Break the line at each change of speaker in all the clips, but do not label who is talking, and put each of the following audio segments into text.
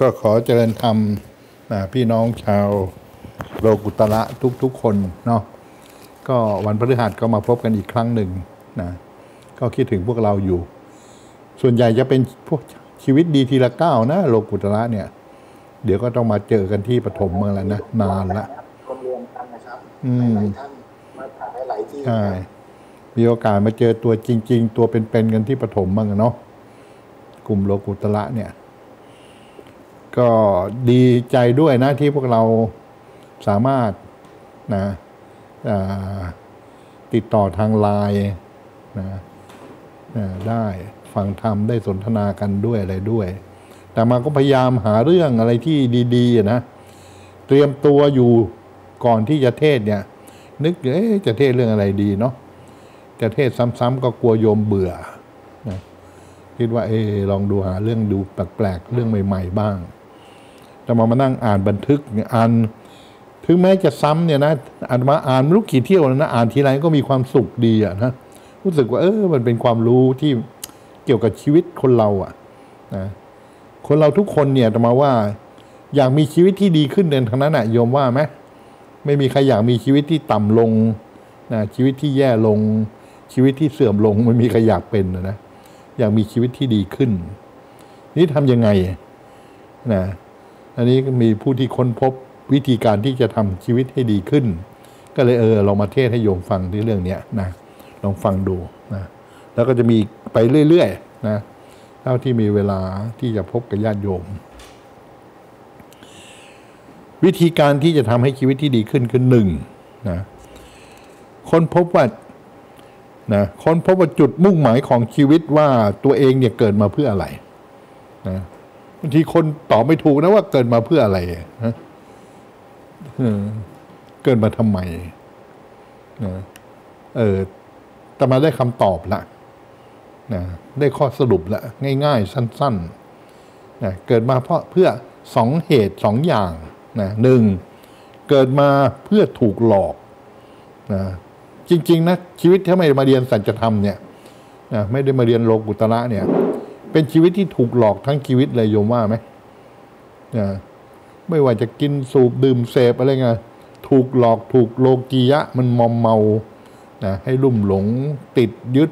นะก็ขอเจริญธรรมนะพี่น้องชาวโลกุตระทุกๆคนเนาะก็วันพฤหัสก็มาพบกันอีกครั้งหนึ่งนะก็คิดถึงพวกเราอยู่ ส่วนใหญ่จะเป็นพวกชีวิตดีทีละก้าวนะโลกุตระเนี่ย เดี๋ยวก็ต้องมาเจอกันที่ปฐมเมืองแล้วนะนานละ
รวมรวมกันนะครับ
อืม
หลายๆท่านมาถ่ายหลายๆที่
ใช่มีโอกาสมาเจอตัวจริง ๆ ตัวเป็นๆกันที่ปฐมบ้างอะเนาะกลุ่มโลกุตระเนี่ย ก็ดีใจด้วยนะที่พวกเราสามารถนะอ่าติดต่อทางไลน์นะได้ฟังธรรมได้สนทนากันด้วยอะไรด้วย แต่มาก็พยายามหาเรื่องอะไรที่ดีๆนะเตรียมตัวอยู่ก่อนที่จะเทศเนี่ย นึกเอ๊ะจะเทศเรื่องอะไรดีเนาะจะเทศซ้ำๆก็กลัวโยมเบื่อนะคิดว่าเออลองดูหาเรื่องดูแปลกๆเรื่องใหม่ ๆ บ้าง จะมามานั่งอ่านบันทึกอ่านถึงแม้จะซ้ำเนี่ยนะอ่านมาอ่านไม่รู้กี่เที่ยวแล้วนะอ่านทีไรก็มีความสุขดีอะนะรู้สึกว่าเออมันเป็นความรู้ที่เกี่ยวกับชีวิตคนเราอะนะคนเราทุกคนเนี่ยจะมาว่า อยากมีชีวิตที่ดีขึ้นเดินทางนั้นอะโยมว่าไหมไม่มีใครอยากมีชีวิตที่ต่ำลงนะชีวิตที่แย่ลง ชีวิตที่เสื่อมลงไม่มีใครอยากเป็นนะนะอยากมีชีวิตที่ดีขึ้น นี่ทำยังไงนะ อันนี้มีผู้ที่ค้นพบวิธีการที่จะทำชีวิตให้ดีขึ้น ก็เลยเออลองมาเทศให้โยมฟังที่เรื่องนี้นะลองฟังดูนะแล้วก็จะมีไปเรื่อยๆนะเท่าที่มีเวลาที่จะพบกับญาติโยม วิธีการที่จะทำให้ชีวิตที่ดีขึ้นคือหนึ่งนะค้นพบว่านะค้นพบว่าจุดมุ่งหมายของชีวิตว่าตัวเองเนี่ยเกิดมาเพื่ออะไรนะ บางทีคนตอบไม่ถูกนะว่าเกิดมาเพื่ออะไรฮะเกิดมาทำไมนะเออแต่มาได้คำตอบละนะได้ข้อสรุปละง่าย ๆ สั้นๆนะเกิดมาเพราะเพื่อสองเหตุสองอย่างนะหนึ่งเกิดมาเพื่อถูกหลอกนะจริง ๆ นะ ชีวิตถ้าไม่มาเรียนสัจธรรมเนี่ยนะไม่ได้มาเรียนโลกุตระเนี่ย เป็นชีวิตที่ถูกหลอกทั้งชีวิตเลยโยมว่าไหมนะไม่ว่าจะกินสูบดื่มเสพอะไรเงี้ยถูกหลอกถูกโลกียะ มันมอมเมานะให้ลุ่มหลงติดยึด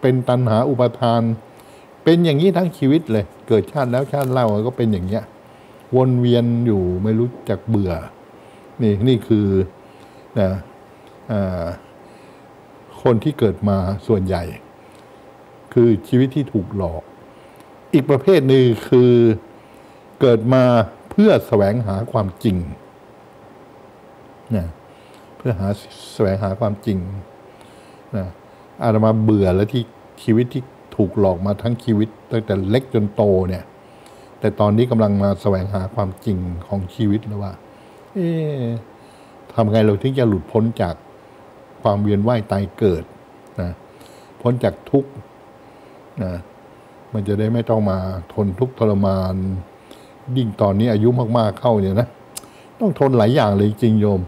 เป็นตัณหาอุปทาน เป็นอย่างนี้ทั้งชีวิตเลย เกิดชาติแล้วชาติเล่าก็เป็นอย่างเงี้ย วนเวียนอยู่ไม่รู้จักเบื่อ นี่นี่คือนะคนที่เกิดมาส่วนใหญ่ คือชีวิตที่ถูกหลอก อีกประเภทหนึ่งคือเกิดมาเพื่อแสวงหาความจริงนะเพื่อหาแสวงหาความจริงนะอาตมาเบื่อแล้วที่ชีวิตที่ถูกหลอกมาทั้งชีวิตตั้งแต่เล็กจนโตเนี่ย แต่ตอนนี้กำลังมาแสวงหาความจริงของชีวิตแล้วว่า เอ๊ะทำไงเราถึงจะหลุดพ้นจากความเวียนว่ายตายเกิดนะพ้นจากทุกข์นะ มันจะได้ไม่ต้องมาทนทุกข์ทรมานยิ่งตอนนี้อายุมากๆเข้าเนี่ยนะต้องทนหลายอย่างเลยจริงโยม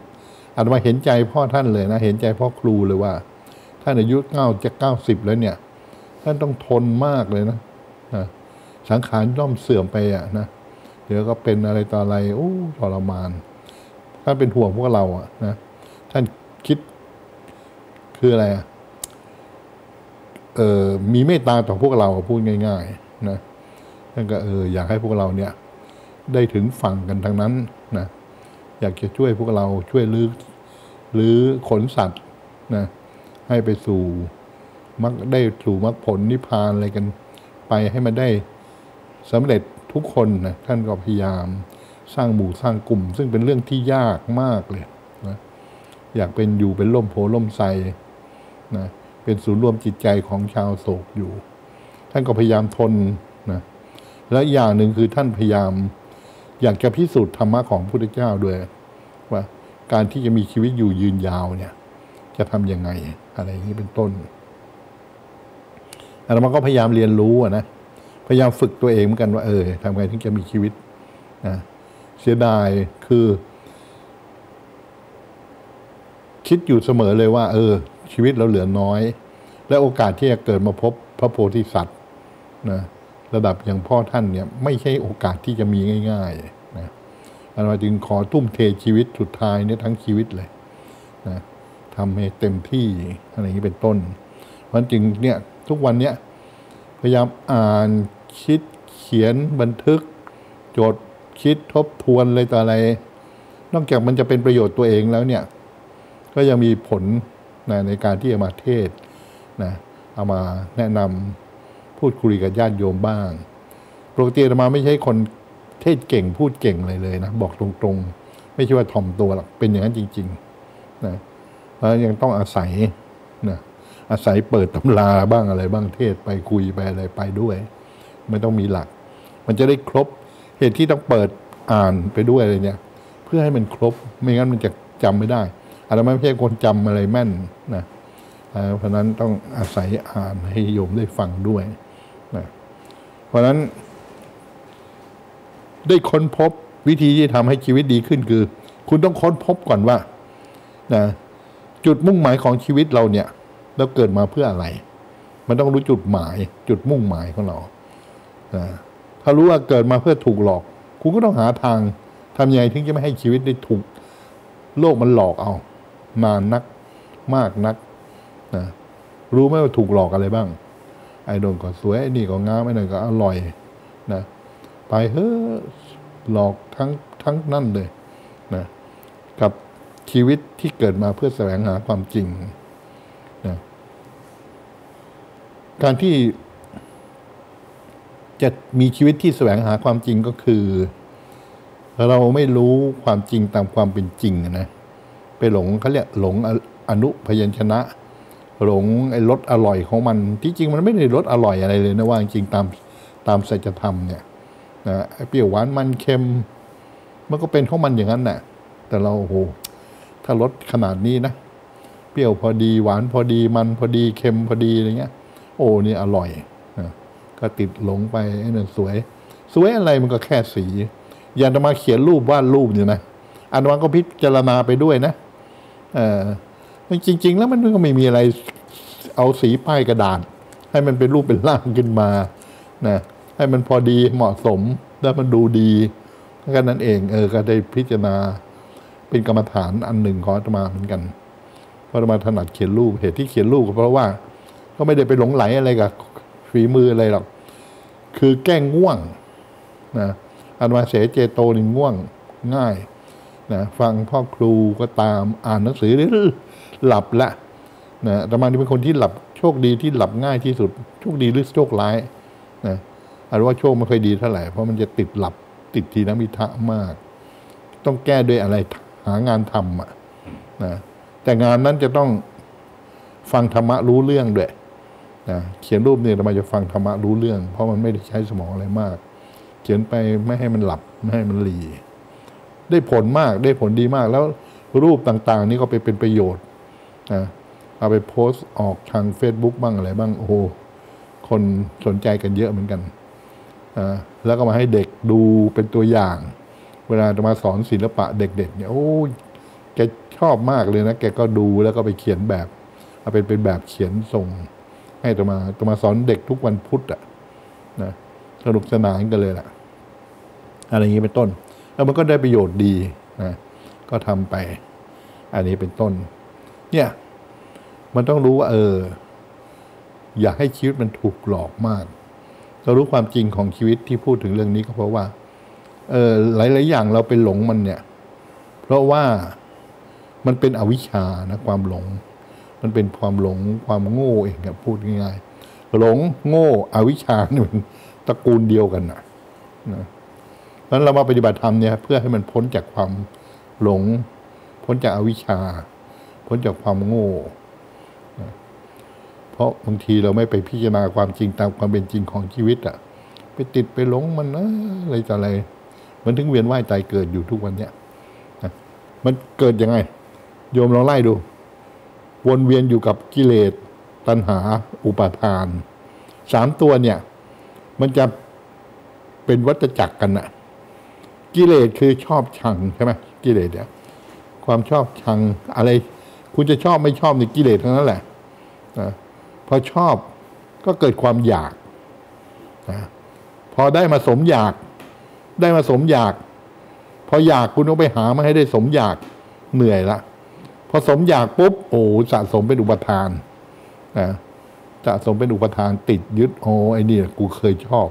อาตมาเห็นใจพ่อท่านเลยนะ เห็นใจพ่อครูเลยว่า ท่านอายุเก้าจะเก้าสิบแล้วเนี่ย ท่านต้องทนมากเลยนะนะสังขารย่อมเสื่อมไปอะนะเดี๋ยวก็เป็นอะไรต่ออะไรโอ้ทรมานท่านเป็นห่วงพวกเราอะนะท่านคิดคืออะไรอะ มีเมตตาต่อพวกเราพูดง่ายๆนะท่านก็เอออยากให้พวกเราเนี่ย ได้ถึงฝั่งกันทั้งนั้นนะอยากจะช่วยพวกเราช่วยลื้อหรือขนสัตว์นะให้ไปสู่มรรคได้สู่มรรคผลนิพพานอะไรกันไปให้มันได้สำเร็จทุกคนนะท่านก็พยายามสร้างหมู่สร้างกลุ่ม ซึ่งเป็นเรื่องที่ยากมากเลยนะอยากเป็นอยู่เป็นล่มโพล่มไทรนะ เป็นศูนย์รวมจิตใจของชาวโศกอยู่ ท่านก็พยายามทนนะและอย่างหนึ่งคือท่านพยายาม อยากจะพิสูจน์ธรรมะของพระพุทธเจ้าด้วยว่าการที่จะมีชีวิตอยู่ยืนยาวเนี่ย จะทำยังไง อะไรอย่างนี้เป็นต้นอาตมาก็พยายามเรียนรู้นะพยายามฝึกตัวเองเหมือนกันว่าเออทำไงถึงจะมีชีวิตนะเสียดายคือ คิดอยู่เสมอเลยว่า เออ ชีวิตเราเหลือน้อย และโอกาสที่จะเกิดมาพบพระโพธิสัตว์นะระดับอย่างพ่อท่านเนี่ยไม่ใช่โอกาสที่จะมีง่ายๆนะอันว่าจึงขอทุ่มเทชีวิตสุดท้ายเนี่ยทั้งชีวิตเลยนะทำให้เต็มที่อะไรอย่างนี้เป็นต้นเพราะจึงเนี่ยทุกวันเนี้ยพยายามอ่านคิดเขียนบันทึก จดคิดทบทวนอะไรต่ออะไร นอกจากมันจะเป็นประโยชน์ตัวเองแล้วเนี่ย ก็ยังมีผล นะในการที่จะมาเทศนะเอามาแนะนำพูดคุยกับญาติโยมบ้างปกติอาตมาไม่ใช่คนเทศเก่งพูดเก่งเลยเลยนะบอกตรงๆ ไม่ใช่ว่าถ่อมตัวหรอกเป็นอย่างนั้นจริงๆนะแล้วยังต้องอาศัยนะอาศัยเปิดตำราบ้างอะไรบ้างเทศไปคุยไปอะไรไปด้วย ไม่ต้องมีหลัก มันจะได้ครบเหตุที่ต้องเปิดอ่านไปด้วยอะไรเนี่ย เพื่อให้มันครบไม่งั้นมันจะจำไม่ได้ อาตมาไม่ใช่คนจำอะไรแม่นนะเพราะนั้นต้องอาศัยอ่านให้โยมได้ฟังด้วยนะเพราะฉะนั้นได้ค้นพบวิธีที่ทำให้ชีวิตดีขึ้นคือ คุณต้องค้นพบก่อนว่านะจุดมุ่งหมายของชีวิตเราเนี่ย เราเกิดมาเพื่ออะไร มันต้องรู้จุดหมาย จุดมุ่งหมายของเรานะถ้ารู้ว่าเกิดมาเพื่อถูกหลอก คุณก็ต้องหาทางทำยังไงถึงจะไม่ให้ชีวิตได้ถูกโลกมันหลอกเอา นานนักมากนักนะรู้ไหมว่าถูกหลอกอะไรบ้าง ไอ้โดนก็สวยไอ้นี่ก็งามไอ้นั่นก็อร่อยนะไปเฮ้อหลอกทั้งทั้งนั่นเลยนะกับชีวิตที่เกิดมาเพื่อแสวงหาความจริงนะการที่จะมีชีวิตที่แสวงหาความจริงก็คือ เราไม่รู้ความจริงตามความเป็นจริงอะนะ ไปหลงเขาเรียกหลงออนุพยัญชนะ หลงไอ้รสอร่อยของมันที่จริงมันไม่ได้รสอร่อยอะไรเลยนะว่าจริงตามตามสัจธรรมเนี่ยนะไอ้เปรี้ยวหวานมันเค็ม มันก็เป็นของมันอย่างนั้นแหละแต่เราโอ้โหถ้ารสขนาดนี้นะเปรี้ยวพอดีหวานพอดีมันพอดีเค็มพอดีอะไรเงี้ย โอ้นี่อร่อยนะก็ติดหลงไปไอ้นั่นสวย สวยอะไรมันก็แค่สีอย่างจะมาเขียนรูปวาดรูปเนี่ยนะอันวันก็พิจารณาไปด้วยนะ เออจริง ๆ แล้วมันก็ไม่มีอะไรเอาสีป้ายกระดาษ ให้มันเป็นรูปเป็นร่างขึ้นมานะให้มันพอดีเหมาะสมแล้วมันดูดีแค่นั้นเอง เออก็ได้พิจารณาเป็นกรรมฐานอันหนึ่งของอาตมาเหมือนกันเพราะอาตมาถนัดเขียนรูปเหตุที่เขียนรูปก็เพราะว่า ก็ไม่ได้ไปหลงไหลอะไรกับฝีมืออะไรหรอกคือแก้ง่วงนะอันมาเสเจโตนี่ง่วงง่าย นะฟังพ่อครูก็ตามอ่านหนังสือหรือหลับละนะอาตมานี่เป็นคนที่หลับโชคดีที่หลับง่ายที่สุด โชคดีหรือโชคร้ายนะอันว่าโชคไม่ค่อยดีเท่าไหร่เพราะมันจะติดหลับติดทีนมิทะมาก ต้องแก้ด้วยอะไรหางานทำอะนะแต่งานนั้นจะต้องฟังธรรมะรู้เรื่องด้วยนะเขียนรูปเนี่ยอาตมาจะฟังธรรมะรู้เรื่อง เพราะมันไม่ได้ใช้สมองอะไรมาก เขียนไปไม่ให้มันหลับไม่ให้มันหลี ได้ผลมากได้ผลดีมาก แล้วรูปต่างๆ นี่ก็ไปเป็นประโยชน์นะเอาไปโพสต์ออกทาง Facebook บ้างอะไรบ้างโอ้โหคนสนใจกันเยอะเหมือนกันอ่าแล้วก็มาให้เด็กดูเป็นตัวอย่าง เวลาจะมาสอนศิลปะเด็ก ๆ เนี่ยโอ้แกชอบมากเลยนะ แกก็ดูแล้วก็ไปเขียนแบบ เอาเป็นเป็นแบบเขียนส่ง ให้ตมาตมาสอนเด็กทุกวันพุธอะนะสนุกสนานกันเลยแหละอะไรอย่างนี้เป็นต้น แล้วมันก็ได้ประโยชน์ดีนะก็ทำไป อันนี้เป็นต้น เนี่ย มันต้องรู้ว่าเออ อย่าให้ชีวิตมันถูกหลอกมากเรารู้ความจริงของชีวิตที่พูดถึงเรื่องนี้ก็เพราะว่า เออหลาย ๆ อย่างเราไปหลงมันเนี่ย เพราะว่ามันเป็นอวิชชานะความหลง มันเป็นความหลงความโง่เองครับพูดง่ายๆหลงโง่อวิชชาเนี่ยมันตระกูลเดียวกันนะนะ เพราะฉะนั้นเรามาปฏิบัติธรรมเนี่ยเพื่อให้มันพ้นจากความหลง พ้นจากอวิชชา พ้นจากความโง่ เพราะบางทีเราไม่ไปพิจารณาความจริงตามความเป็นจริงของชีวิตอะไปติดไปหลงมันนะอะไรต่ออะไร มันถึงเวียนว่ายตายเกิดอยู่ทุกวันเนี้ยมันเกิดยังไง โยมลองไล่ดู วนเวียนอยู่กับกิเลสตัณหา อุปาทานสามตัวเนี่ย มันจะเป็นวัฏจักรกันนะ กิเลสคือชอบชังใช่ไหมกิเลสเนี่ยความชอบชังอะไร คุณจะชอบไม่ชอบในกิเลสทั้งนั้นแหละนะพอชอบก็เกิดความอยากนะพอได้มาสมอยาก ได้มาสมอยาก พออยากคุณต้องไปหามาให้ได้สมอยากเหนื่อยละพอสมอยากปุ๊บโอ้สะสมเป็นอุปทานนะสะสมเป็นอุปทานติดยึดโอ้ไอ้นี่กูเคยชอบ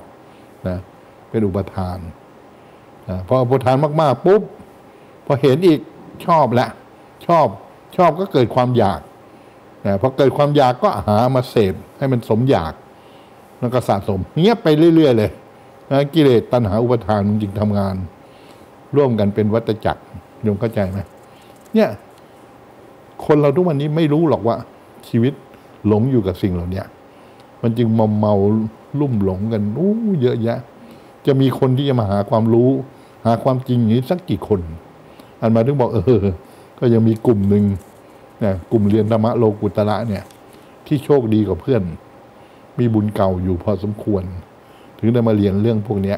นะเป็นอุปทาน พออุปทานมากๆปุ๊บพอเห็นอีกชอบละชอบชอบก็เกิดความอยากนะพอเกิดความอยากก็หามาเสพให้มันสมอยากแล้วก็สะสมเงี้ยไปเรื่อย ๆ เลยนะกิเลสตัณหาอุปทานมันจึงทำงาน ร่วมกันเป็นวัฏจักรยมเข้าใจไหมเนี่ย คนเราทุกวันนี้ไม่รู้หรอกว่า ชีวิตหลงอยู่กับสิ่งเหล่านี้มันจึงมอมเมาลุ่มหลงกันอู้เยอะแยะ จะมีคนที่จะมาหาความรู้ หาความจริงอย่างนี้สักกี่คน อันมาถึงบอกเออ ก็ยังมีกลุ่มหนึ่งนะกลุ่มเรียนธรรมะโลกุตระเนี่ย ที่โชคดีกว่าเพื่อน มีบุญเก่าอยู่พอสมควร ถึงได้มาเรียนเรื่องพวกเนี้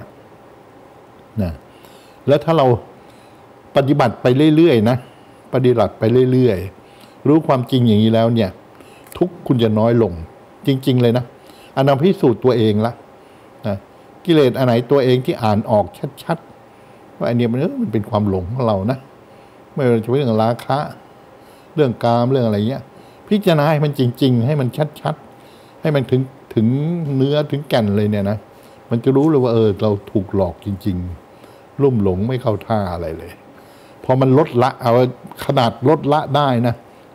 นะแล้วถ้าเราปฏิบัติไปเรื่อยๆนะปฏิบัติไปเรื่อยๆ รู้ความจริงอย่างนี้แล้วเนี่ย ทุกคุณจะน้อยลง จริง ๆ เลยนะอันนั้นพิสูจน์ตัวเองละนะกิเลสอันไหนตัวเองที่อ่านออกชัดๆ ว่าไอเนี้ยมันเออมันเป็นความหลงของเรานะไม่ว่าจะเป็นเรื่องราคะ เรื่องกามเรื่องอะไรเงี้ย พิจารณาให้มันจริง ๆ ให้มันชัดๆให้มันถึงถึงเนื้อถึงแก่นเลยเนี่ยนะมันจะรู้เลยว่าเออเราถูกหลอกจริง ๆ ลุ่มหลงไม่เข้าท่าอะไรเลย พอมันลดละเอาขนาดลดละได้นะ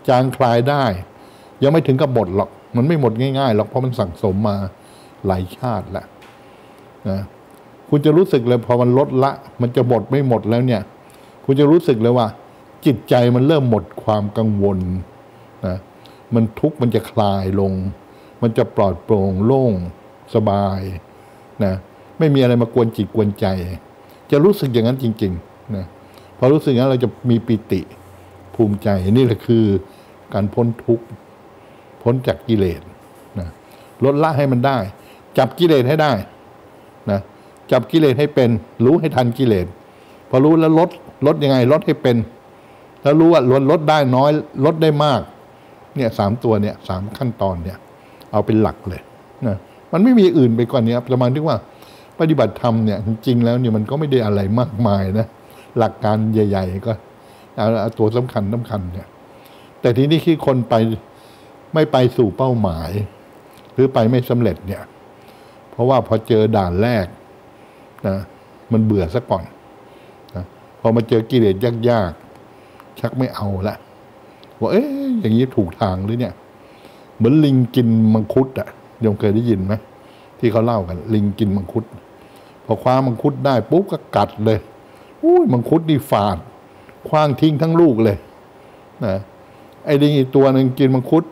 จางคลายได้ ยังไม่ถึงกับหมดหรอก มันไม่หมดง่ายๆหรอกเพราะมันสั่งสมมาหลายชาติแล้วนะ คุณจะรู้สึกเลยพอมันลดละ มันจะหมดไม่หมดแล้วเนี่ย คุณจะรู้สึกเลยว่า จิตใจมันเริ่มหมดความกังวลนะมันทุกข์มันจะคลายลง มันจะปลอดโปร่งโล่งสบายนะไม่มีอะไรมากวนจิตกวนใจ จะรู้สึกอย่างนั้นจริงๆนะพอรู้สึกอย่างนั้นเราจะมีปิติภูมิใจนี่แหละคือการพ้นทุกข์พ้นจากกิเลสนะลดละให้มันได้ จับกิเลสให้ได้นะ จับกิเลสให้เป็น รู้ให้ทันกิเลสพอรู้แล้วลดลดยังไงลดให้เป็น แล้วรู้ว่าลดลดได้น้อยลดได้มาก เนี่ยสามตัวเนี่ยสามขั้นตอนเนี่ย เอาเป็นหลักเลยนะมันไม่มีอื่นไปกว่านี้ประมาณที่ว่า ปฏิบัติธรรมเนี่ยจริงๆแล้วเนี่ยมันก็ไม่ได้อะไรมากมายนะหลักการใหญ่ ๆ ก็เอาเอาตัวสำคัญสำคัญเนี่ย แต่ทีนี้ที่คนไปไม่ไปสู่เป้าหมาย หรือไปไม่สำเร็จเนี่ย เพราะว่าพอเจอด่านแรก นะมันเบื่อซะก่อนนะพอมาเจอกิเลสยากๆ ชักไม่เอาละว่าเอ๊ะอย่างนี้ถูกทางหรือเนี่ย เหมือนลิงกินมังคุดอะโยมเคยได้ยินไหมที่เขาเล่ากัน ลิงกินมังคุด พอคว้ามังคุดได้ปุ๊บก็กัดเลยอุ้ยมังคุดนี่ฝาดคว้างทิ้งทั้งลูกเลยนะไอ้ลิงอีกตัวหนึ่งกินมังคุด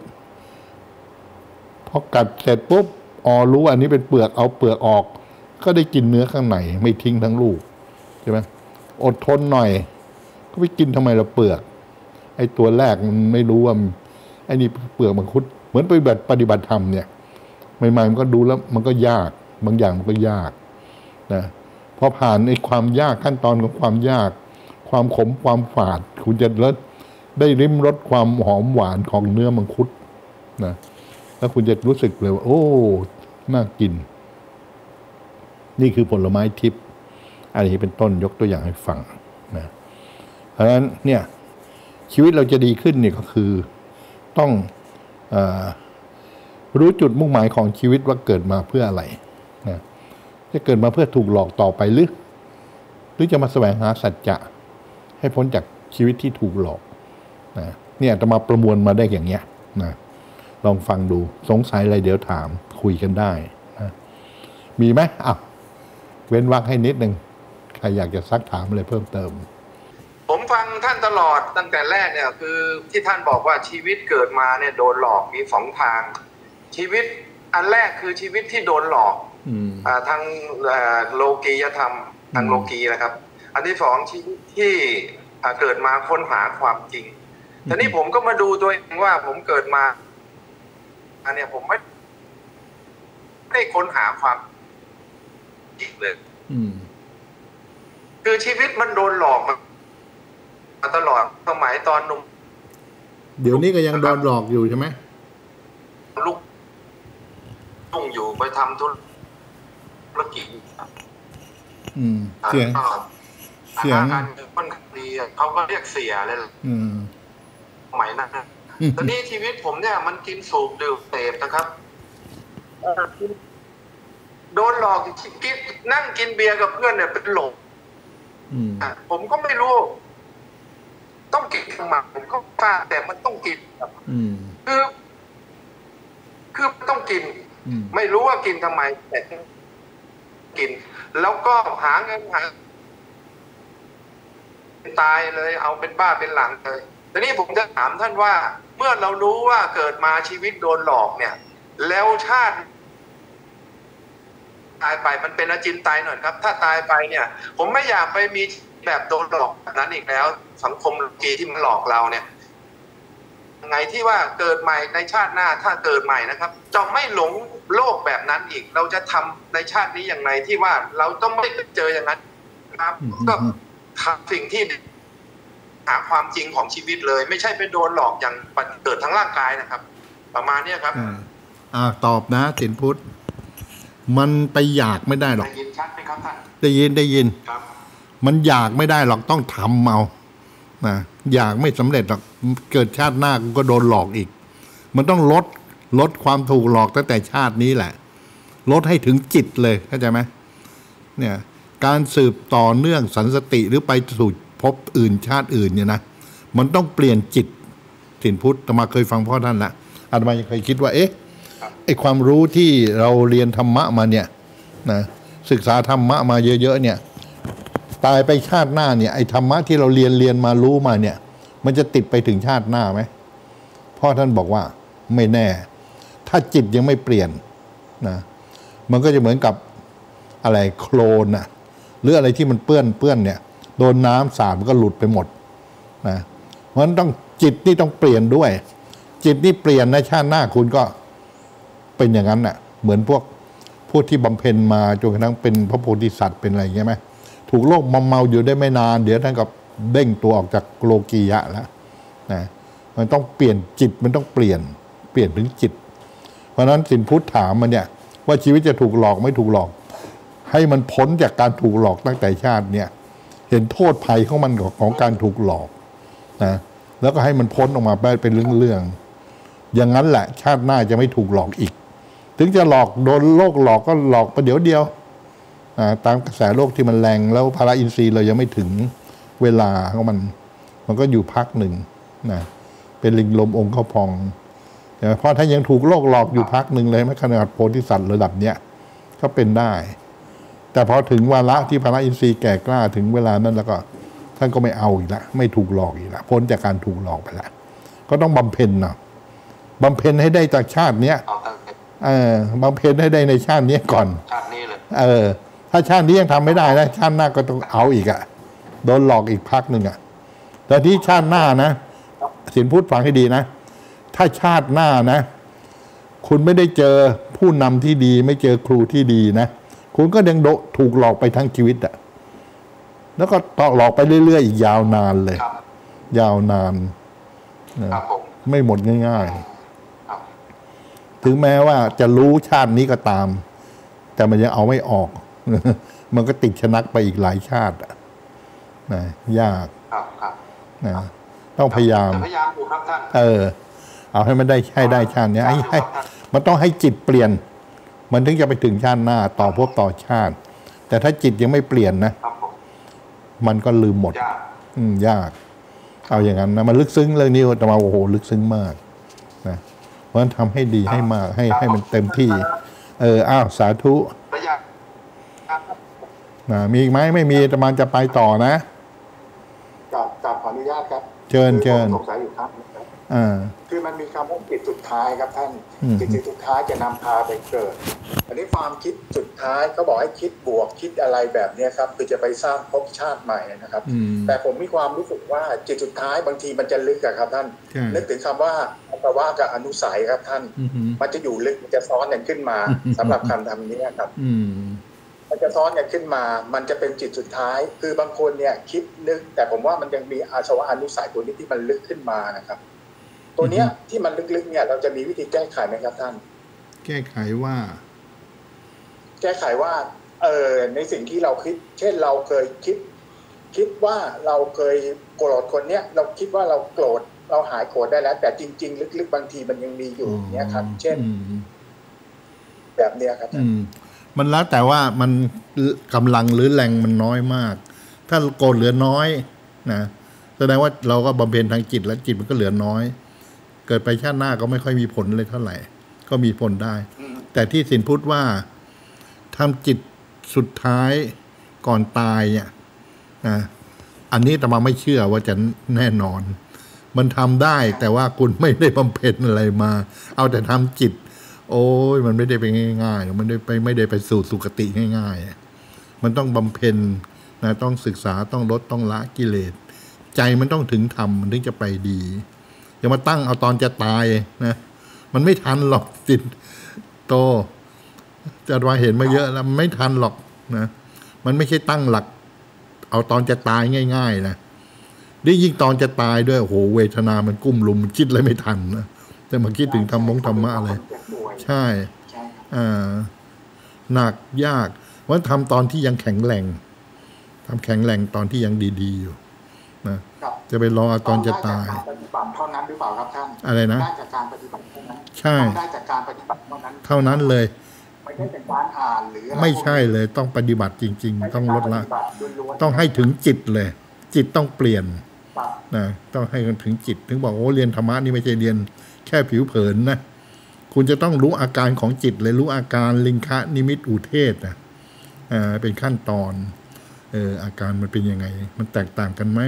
พอกัดเสร็จปุ๊บอ๋อรู้อันนี้เป็นเปลือกเอาเปลือกออก ก็ได้กินเนื้อข้างในไม่ทิ้งทั้งลูกใช่ไหมอดทนหน่อยก็ไปกินทำไมเราเปลือก ไอ้ตัวแรกมันไม่รู้ว่าไอ้นี่เปลือกมังคุด เหมือนไปแบบปฏิบัติธรรมเนี่ยใหม่ๆมันก็ดูแล้วมันก็ยากบางอย่างมันก็ยากนะพอผ่านในความยากขั้นตอนของความยาก ความขมความฝาด คุณจะลดได้ริมรสความหอมหวานของเนื้อมังคุดนะแล้วคุณจะรู้สึกเลยว่า โอ้ น่ากิน นี่คือผลไม้ทิพย์อันนี้เป็นต้นยกตัวอย่างให้ฟังนะเพราะฉะนั้นเนี่ยชีวิตเราจะดีขึ้นเนี่ยก็คือต้องอรู้จุดมุ่งหมายของชีวิตว่าเกิดมาเพื่ออะไรนะจะเกิดมาเพื่อถูกหลอกต่อไปหรือ หรือจะมาแสวงหาสัจจะ ให้พ้นจากชีวิตที่ถูกหลอกนะเนี่ยจะมาประมวลมาได้อย่างเงี้ยนะลองฟังดูสงสัยอะไรเดี๋ยวถามคุยกันได้นะมีไหมอะ เว้นวรรคให้นิดหนึ่งใครอยากจะซักถามอะไรเพิ่มเติม
ผมฟังท่านตลอดตั้งแต่แรกเนี่ยคือที่ท่านบอกว่าชีวิตเกิดมาเนี่ยโดนหลอกมีสองทาง ชีวิตอันแรกคือชีวิตที่โดนหลอก
อืม
อ่าทางเอ่อโลกียธรรมทาง
อืม
โลกีนะครับ อันที่สองชีวิตที่อ่าเกิดมาค้นหาความจริงทีนี้ผมก็มาดูตัวเองว่าผมเกิดมาอันเนี้ยผมไม่ไม่ได้ค้นหาความจ ริงเลย
อืม
คือชีวิตมันโดนหลอกมามาตลอดสมัยตอนหนุ่ม
เดี๋ยวนี้ก็ยังโดนหลอกอยู่ใช่ไหม
ลูกต้องอยู่ไปทำธุรธุรกิจ
อืมเสียงเสียง
การเงินค่อนข้างดีอะเขาก็เรียกเสียเลย
อืม
สมัยนั้นนะตอนนี้ชีวิตผมเนี่ย มันกินสูบดื่มเสพนะครับเอ่อ โดนหลอกกินนั่งกินเบียร์กับเพื่อนเนี่ยเป็นหลง
อืม
อะผมก็ไม่รู้ ต้องกินทำไมผมก็ทราบแต่มันต้องกินครับ
อืม
คือคือต้องกิน
อืม
ไม่รู้ว่ากินทำไม แต่กิน แล้วก็หาเงินหาตายเลย เอาเป็นบ้าเป็นหลังเลยทีนี้ผมจะถามท่านว่า เมื่อเรารู้ว่าเกิดมาชีวิตโดนหลอกเนี่ย แล้วชาติ ตายไปมันเป็นอจินไตยหน่อยครับ ถ้าตายไปเนี่ย ผมไม่อยากไปมีแบบโดนหลอกแบบนั้นอีกแล้ว สังคมโลกีที่มันหลอกเราเนี่ยไงที่ว่าเกิดใหม่ในชาติหน้าถ้าเกิดใหม่นะครับจะไม่หลงโลกแบบนั้นอีก เราจะทำในชาตินี้อย่างไรที่ว่าเราต้องไม่เจออย่างนั้นนะครับ
อืม
ก็ทำสิ่งที่หาความจริงของชีวิตเลย ไม่ใช่ไปโดนหลอกอย่างเกิดทั้งร่างกายนะครับ ประมาณเนี้ยครับ
อ่าอ่าตอบนะสินพุทธ มันไปอยากไม่ได้หรอก
ได้ยินชัดไหมครับท่าน
ได้ยินได้ยิน
ครับ
มันอยากไม่ได้หรอกต้องทำเอานะอยากไม่สำเร็จหรอกเกิดชาติหน้ากูก็โดนหลอกอีก มันต้องลดลดความถูกหลอกตั้งแต่ชาตินี้แหละ ลดให้ถึงจิตเลยเข้าใจไหมเนี่ยการสืบต่อเนื่องสันสติหรือไปสู่ภพอื่นชาติอื่นเนี่ยนะมันต้องเปลี่ยนจิตสินพุทธอาตมาเคยฟังพ่อท่านละอาตมายังเคยคิดว่าเอ๊ะ ไอ้ความรู้ที่เราเรียนธรรมะมาเนี่ยนะศึกษาธรรมะมาเยอะๆเนี่ย ตายไปชาติหน้าเนี่ยไอ้ธรรมะที่เราเรียนเรียนมารู้มาเนี่ย มันจะติดไปถึงชาติหน้าไหมพ่อท่านบอกว่าไม่แน่ ถ้าจิตยังไม่เปลี่ยนนะมันก็จะเหมือนกับอะไรโคลนนะหรืออะไรที่มันเปื้อนเปื้อนเนี่ยโดนน้ำสาดมันก็หลุดไปหมดนะเพราะฉะนั้นต้องจิตนี่ต้องเปลี่ยนด้วย จิตนี่เปลี่ยนนะชาติหน้าคุณก็ เป็นอย่างนั้นน่ะเหมือนพวกผู้ที่บำเพ็ญมาจนกระทั่งเป็นพระโพธิสัตว์เป็นอะไรอย่างเงี้ยไหมถูกโลกมอมเมาอยู่ได้ไม่นาน เดี๋ยวท่านก็เด้งตัวออกจากโลกียะแล้วนะมันต้องเปลี่ยนจิตมันต้องเปลี่ยนเปลี่ยนถึงจิต เพราะฉะนั้นสินพุทธถามมันเนี่ย ว่าชีวิตจะถูกหลอกไม่ถูกหลอก ให้มันพ้นจากการถูกหลอกตั้งแต่ชาติเนี่ย เห็นโทษภัยของมันของของการถูกหลอกนะแล้วก็ให้มันพ้นออกมาไปเป็นเรื่องๆอย่างนั้นแหละ ชาติหน้าจะไม่ถูกหลอกอีก ถึงจะหลอกโดนโลกหลอกก็หลอกประเดี๋ยวเดียวตามกระแสโลกที่มันแรงแล้วพาราอินทรีย์เรายังไม่ถึงเวลาของมัน มันก็อยู่พักหนึ่งนะเป็นลิงลมองค์เข้าพองแต่เพราะถ้ายังถูกโลกหลอกอยู่พักหนึ่งเลยไม่ขนาดโพธิสัตว์ระดับเนี้ยก็เป็นได้ แต่พอถึงวาระที่พาราอินทรีย์แก่กล้าถึงเวลานั้นแล้วก็ ท่านก็ไม่เอาอีกละไม่ถูกหลอกอีกละพ้นจากการถูกหลอกไปละก็ต้องบำเพ็ญเนาะบำเพ็ญให้ได้จากชาติเนี้ย
เอาตั้งแต่
เออบำเพ็ญให้ได้ในชาติเนี้ยก่อน
ชาตินี้เลย
เออ ถ้าชาตินี้ยังทำไม่ได้นะชาติหน้าก็ต้องเอาอีกอะโดนหลอกอีกพักหนึ่งอะแต่ที่ชาติหน้านะสินพูดฟังให้ดีนะ ถ้าชาติหน้านะ คุณไม่ได้เจอผู้นำที่ดี ไม่เจอครูที่ดีนะ คุณก็ยังโดนถูกหลอกไปทั้งชีวิตอะแล้วก็ต่อหลอกไปเรื่อยๆอีกยาวนานเลย
ครับ
ยาวนานนะครับ
ผม
ไม่หมดง่าย
ครับ
ๆ ถึงแม้ว่าจะรู้ชาตินี้ก็ตาม แต่มันยังเอาไม่ออก มันก็ติดชะนักไปอีกหลายชาติอะนะยาก
ครับครับ
นะต้องพยายาม
จะพยายามอยู่ครับท่าน
เออ เอาให้มันได้ให้ได้ชาติเนี้ยให้ให้ มันต้องให้จิตเปลี่ยน มันถึงจะไปถึงชาติหน้าต่อภพต่อชาติ แต่ถ้าจิตยังไม่เปลี่ยนนะ
ครับผม
มันก็ลืมหมด
ยาก
อืมยาก เอาอย่างนั้นนะมันลึกซึ้งเรื่องนี้แต่มาโอ้โห ลึกซึ้งมาก นะ เพราะฉะนั้นทำให้ดีให้มากให้ให้มันเต็มที่ เอออ้าวสาธุ
ระยะครับ
นะมีอีกไหมไม่มีแต่มันจะไปต่อนะ
กับกับขออนุญาตครับ
เชิญ
คือ
เชิญ
ผมสงสัยอยู่ครับ
อ่า
คือมันมีคำว่าจิตสุดท้ายครับท่าน
อืม
จิตสุดท้ายจะนำพาไปเกิด อันนี้ความคิดสุดท้ายเขาบอกให้คิด บวกคิดอะไรแบบเนี้ยครับคือจะไปสร้างภพชาติใหม่นะครับ
อืม
แต่ผมมีความรู้สึกว่าจิตสุดท้ายบางทีมันจะลึกอะครับ ท่าน
ใช่
นึกถึงคำว่าอัตวะกับอนุสัยครับท่าน
อืม
มันจะอยู่ลึกมันจะซ้อนกันขึ้นมา
อืม
สำหรับคำทำนี้ครับ
อืม
มันจะซ้อนกันขึ้นมา มันจะเป็นจิตสุดท้าย คือบางคนเนี่ยคิดนึก แต่ผมว่ามันยังมีอาชวะอนุสัยตัวนี้ที่มันลึกขึ้นมานะครับ ตัวเนี้ยที่มันลึกๆเนี่ย เราจะมีวิธีแก้ไขไหมครับท่าน
แก้ไขว่า
แก้ไขว่า เออในสิ่งที่เราคิด เช่นเราเคยคิด คิดว่าเราเคยโกรธคนเนี้ยเราคิดว่าเราโกรธเราหายโกรธได้แล้ว แต่จริง ๆ ลึกๆบางทีมันยังมีอยู่อย่างเนี้ยครับ เช่น
อืม
แบบเนี้ยครับ
อืมมันแล้วแต่ว่ามันกำลังหรือแรงมันน้อยมาก ถ้าโกรธเหลือน้อยนะแสดงว่าเราก็บำเพ็ญทางจิตแล้วจิตมันก็เหลือน้อย เกิดไปชาติหน้าก็ไม่ค่อยมีผลเลยเท่าไหร่ ก็มีผลได้
อืม
แต่ที่สินพูดว่าทำจิต สุดท้ายก่อนตายเนี่ยนะอันนี้แต่มาไม่เชื่อว่าจะแน่นอน มันทำได้แต่ว่าคุณไม่ได้บำเพ็ญอะไรมา เอาแต่ทำจิต โอ้ยมันไม่ได้ไปง่ายๆมันได้ไปไม่ได้ไปสู่สุคติง่ายๆ มันต้องบำเพ็ญนะต้องศึกษาต้องลดต้องละกิเลส ใจมันต้องถึงธรรมมันถึงจะไปดีอย่ามาตั้งเอาตอนจะตายนะ มันไม่ทันหรอกจิตโต จะว่าเห็นมาเยอะแล้วมันไม่ทันหรอกนะมันไม่ใช่ตั้งหลัก เอาตอนจะตายง่าย ๆ นะนี่ยิ่งตอนจะตายด้วยโอ้โหเวทนามันกุ้มลุมมันคิดอะไรไม่ทันนะแต่มาคิดถึงธรรมงธรรมะเลยใช่
ใช่ครับ
อ่าหนักยากว่าทำตอนที่ยังแข็งแรงทำแข็งแรงตอนที่ยังดีๆอยู่นะครับจะไปรอตอนจะตาย
ได้จากการปฏิบัติเท่านั้นหรือเปล่าครับท่าน
อะไรนะ
ได้จากการปฏิบัติเท่านั้น
ใช่
ต้องได้จากการปฏิบัติเท่านั้น
เท่านั้นเลย
ไม่ใช่จากการอ่านหรือ
ไม่ใช่เลยต้องปฏิบัติจริง ๆ ต้องลดละ
ต้
องให้ถึงจิตเลย จิตต้องเปลี่ยนนะต้องให้ถึงจิต ถึงบอกโอ้เรียนธรรมะนี่ไม่ใช่เรียนแค่ผิวเผินนะคุณจะต้องรู้อาการของจิตเลยรู้อาการลิงคะนิมิตอุเทศนะอ่าเป็นขั้นตอนเอออาการมันเป็นยังไง มันแตกต่างกันไหม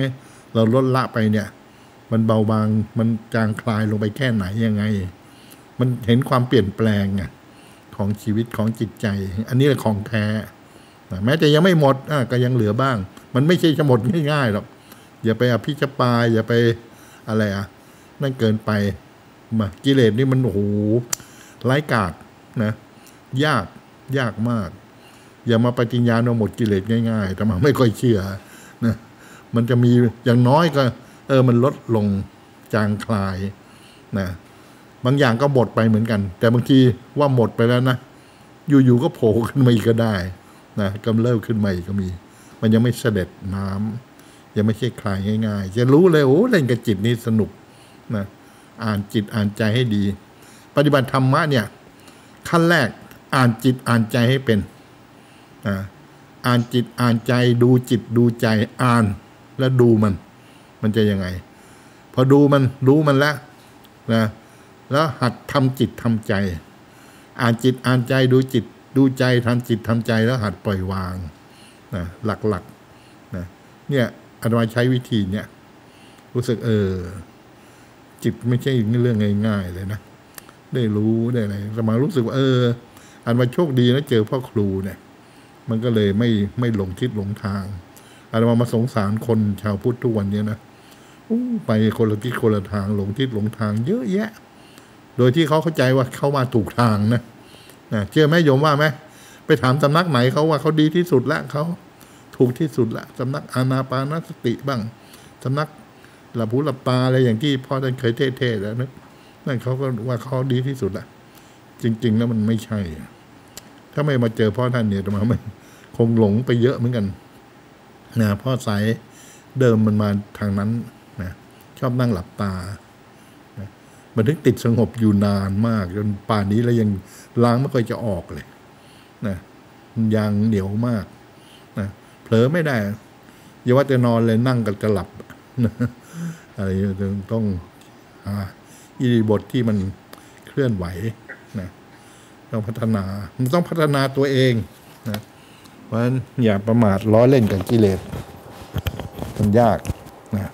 เราลดละไปเนี่ย มันเบาบางมันจางคลายลงไปแค่ไหนยังไง มันเห็นความเปลี่ยนแปลงอะ ของชีวิตของจิตใจ อันนี้แหละของแท้แม้แต่ยังไม่หมดอก็ยังเหลือบ้าง มันไม่ใช่จะหมดง่ายๆหรอกอย่าไปอภิชปายอย่าไปอะไรอะ นั่นเกินไปมากิเลสนี่มันโอ้โหไร้กาดนะ ยากยากมาก อย่ามาปฏิญญาณว่าหมดกิเลสง่ายๆแต่มาไม่ค่อยเชื่อนะมันจะมีอย่างน้อยก็ เออมันลดลงจางคลายนะ บางอย่างก็หมดไปเหมือนกัน แต่บางทีว่าหมดไปแล้วนะ อยู่ๆก็โผล่ขึ้นมาอีกก็ได้นะกำเริบขึ้นมาอีกก็มี มันยังไม่เสด็จน้ำยังไม่ใช่คลายง่าย ๆ จะรู้เลยโอ้เล่นกับจิตนี่สนุกนะอ่านจิตอ่านใจให้ดี ปฏิบัติธรรมะเนี่ยขั้นแรกอ่านจิตอ่านใจให้เป็นอ่าอ่านจิตอ่านใจดูจิตดูใจอ่านแล้วดูมัน มันจะยังไง พอดูมันรู้มันแล้วนะ แล้วหัดทำจิตทำใจ อ่านจิตอ่านใจดูจิตดูใจทำจิตทำใจแล้วหัดปล่อยวางนะหลักๆนะเนี่ยอาตมาใช้วิธีเนี่ยรู้สึกเออ จิตไม่ใช่เรื่องง่าย ๆ เลยนะได้รู้ได้อะไรอาตมารู้สึกว่าเอออันมาโชคดีนะเจอพ่อครูเนี่ย มันก็เลยไม่ไม่หลงทิศหลงทางอาตมามาสงสารคนชาวพุทธทุกวันเนี้ยนะไปคนละทิศคนละทางหลงทิศหลงทางเยอะแยะ โดยที่เขาเข้าใจว่าเขามาถูกทางนะนะเชื่อไหมโยมว่าไหมไปถามสำนักไหนเขาว่าเขาดีที่สุดละเขาถูกที่สุดละสำนักอานาปานสติบ้างสำนักหลับหูหลับตาอะไรอย่างที่พ่อท่านเคยเทศๆแล้วนะนั่นเขาก็ว่าเขาดีที่สุดละจริง ๆ แล้วมันไม่ใช่ ถ้าไม่มาเจอพ่อท่านเนี่ยอาตมาไม่คงหลงไปเยอะเหมือนกันนะพ่อสายเดิมมันมาทางนั้นนะชอบนั่งหลับตา มันถึงติดสงบอยู่นานมากจนป่านนี้แล้วยังล้างไม่ค่อยจะออกเลยนะมันยางเหนียวมากนะเผลอไม่ได้อย่าว่าแต่นอนเลยนั่งกันจะหลับอะไรอย่างเงี้ยต้องหาอิริบทที่มันเคลื่อนไหวนะต้องพัฒนามันต้องพัฒนาตัวเองนะเพราะฉะนั้นอย่าประมาทล้อเล่นกับกิเลสมันยากนะ